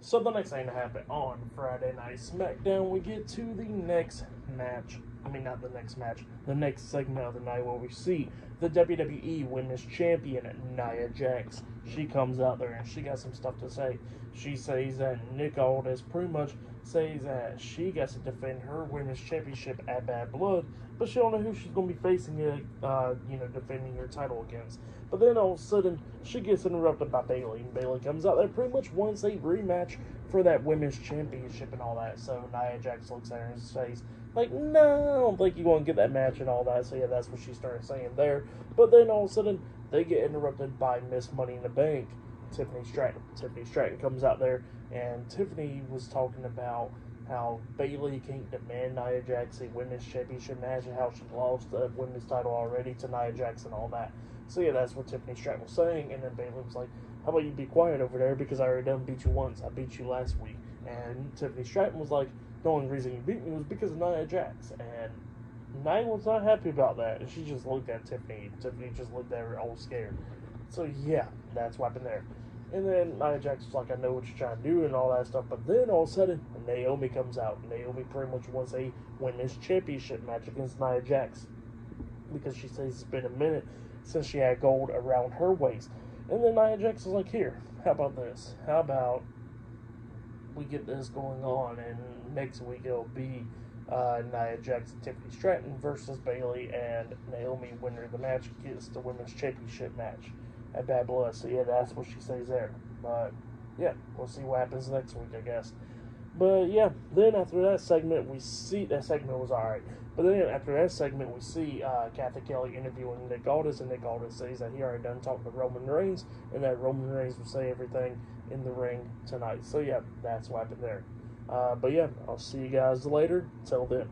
So the next thing to happen on Friday Night SmackDown, we get to the next match. I mean, not the next match, the next segment of the night where we see the WWE Women's Champion Nia Jax. She comes out there and she got some stuff to say. She says that Nick Aldis pretty much says that she got to defend her Women's Championship at Bad Blood, but she don't know who she's going to be facing it, uh, you know, defending her title against. But then all of a sudden, she gets interrupted by Bayley, and Bayley comes out there pretty much wants a rematch for that women's championship and all that. So Nia Jax looks at her and says, like, no, I don't think you want to get that match and all that. So yeah, that's what she started saying there. But then all of a sudden, they get interrupted by Miss Money in the Bank, Tiffany Stratton. Tiffany Stratton comes out there, and Tiffany was talking about how Bayley can't demand Nia Jax a women's championship match and how she lost the women's title already to Nia Jax and all that. So yeah, that's what Tiffany Stratton was saying, and then Bayley was like, "How about you be quiet over there because I already done beat you once. I beat you last week." And Tiffany Stratton was like, "The only reason you beat me was because of Nia Jax." And Nia was not happy about that, and she just looked at Tiffany. Tiffany just looked at her all scared. So yeah, that's what happened there. And then Nia Jax was like, I know what you're trying to do and all that stuff. But then all of a sudden, Naomi comes out. Naomi pretty much wants a women's championship match against Nia Jax because she says it's been a minute since she had gold around her waist. And then Nia Jax is like, here, how about this? How about we get this going on and next week it'll be uh, Nia and Tiffany Stratton versus Bayley and Naomi winner of the match gets the women's championship match at Bad Blood. So yeah, that's what she says there. But yeah, we'll see what happens next week, I guess. But yeah, then after that segment, we see that segment was alright. But then after that segment, we see uh, Kathy Kelly interviewing Nick Aldis, and Nick Aldis says that he already done talking to Roman Reigns, and that Roman Reigns will say everything in the ring tonight. So yeah, that's what happened there. Uh, but yeah, I'll see you guys later. Till then.